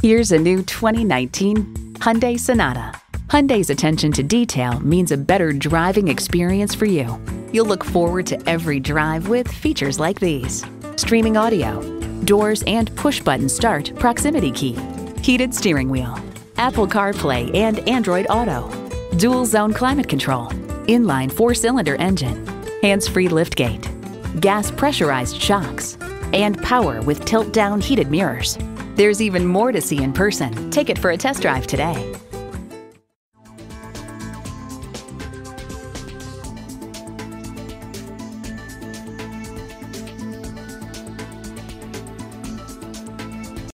Here's a new 2019 Hyundai Sonata. Hyundai's attention to detail means a better driving experience for you. You'll look forward to every drive with features like these. Streaming audio, doors and push-button start proximity key, heated steering wheel, Apple CarPlay and Android Auto, dual zone climate control, inline four-cylinder engine, hands-free liftgate, gas pressurized shocks, and power with tilt-down heated mirrors. There's even more to see in person. Take it for a test drive today.